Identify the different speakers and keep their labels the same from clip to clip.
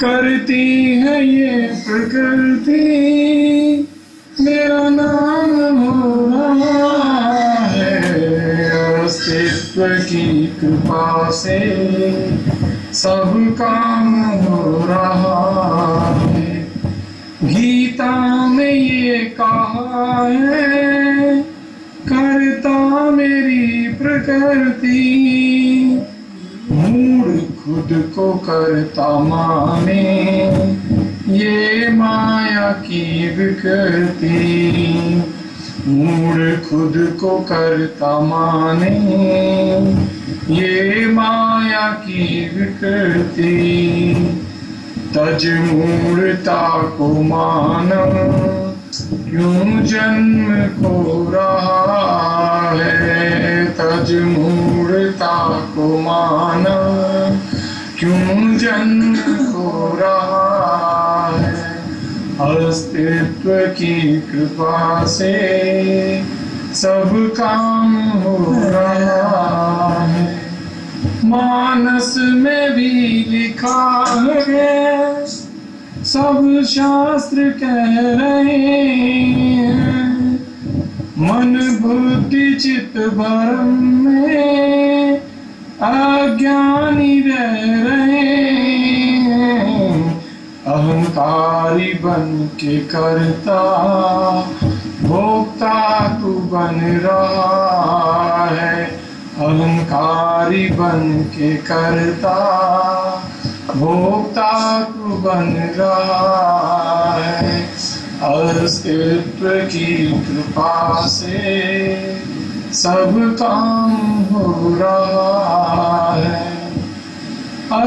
Speaker 1: करती है ये प्रकृति। मेरा नाम हो रहा है। अस्तित्व की कृपा से सब काम हो रहा है। गीता में ये कहा है, करता मेरी प्रकृति। खुद को करता माने ये माया की विकृति मूड खुद को करता माने ये माया की विकृति तज मूर्ता को माना, क्यों जन्म को रहा है? तज मूर्ता को माना। अस्तित्व की कृपा से सब काम हो रहा है। मानस में भी लिखा है, सब शास्त्र कह रहे हैं। मन बुद्धि चित्त भरम में अहंकारी बन के करता, भोक्ता तू बन रहा है। अहंकारी बन के करता, भोक्ता तू बन रहा है। अस्तित्व की कृपा से सब काम हो रहा है।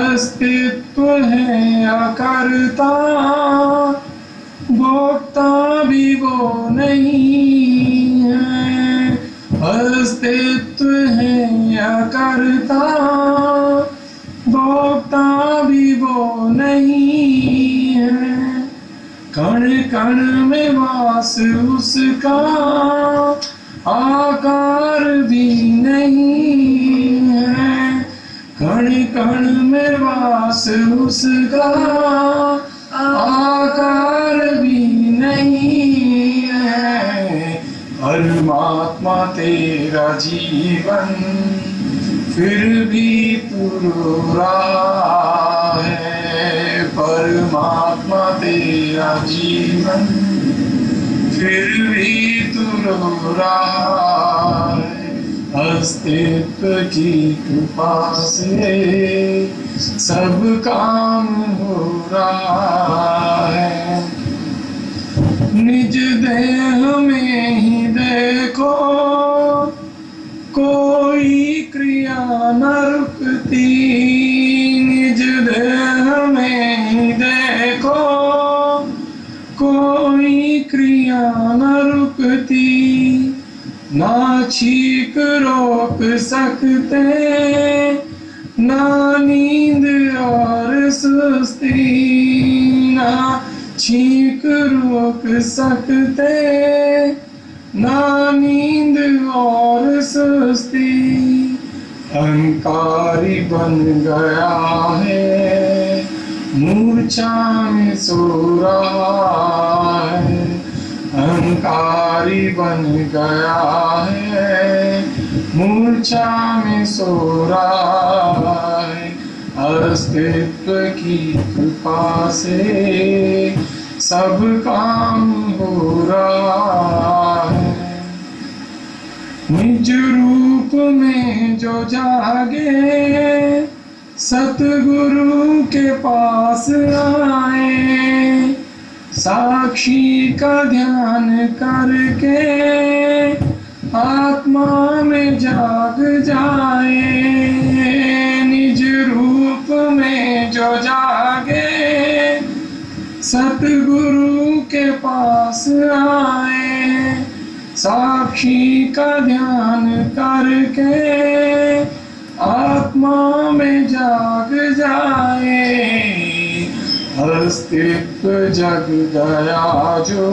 Speaker 1: अस्तित्व है अकर्ता भोक्ता भी वो नहीं है। अस्तित्व है अकर्ता भोक्ता भी वो नहीं है। कण कण में वास उसका, आकार भी नहीं कण कण में वास उसका, आकार भी नहीं है। परमात्मा तेरा जीवन फिर भी रो रहा है। परमात्मा तेरा जीवन फिर भी तू रो रहा है अस्तित्व की कृपा से सब काम हो रहा। छीक रोक सकते ना नींद और सुस्ती, ना छीक रोक सकते ना नींद और सुस्ती, अहंकारी बन गया है। मूर्छा में सो रहा है। अहंकारी बन गया है, मूर्छा में सो रहा है। अस्तित्व की कृपा से सब काम हो रहा है। निज रूप में जो जागे, सतगुरु के पास आए। साक्षी का ध्यान करके आत्मा में जाग जाए। निज रूप में जो जागे, सतगुरु के पास आए। साक्षी का ध्यान करके आत्मा में जाग जाए। अस्तित्व जग गया जो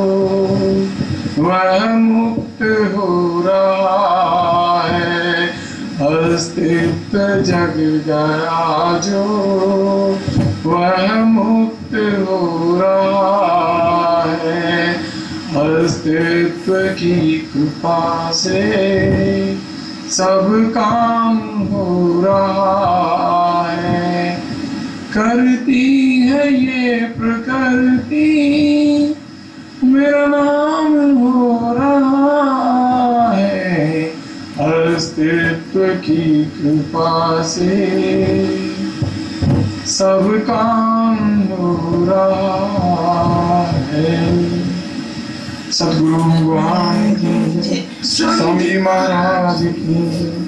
Speaker 1: वह मुक्त हो रहा है। अस्तित्व जग गया जो वह मुक्त हो रहा है। अस्तित्व की कृपा से सब काम हो रहा है। करती अस्तित्व की कृपा से सब काम हो रहा है सदगुरु भगवान की स्वामी महाराज की।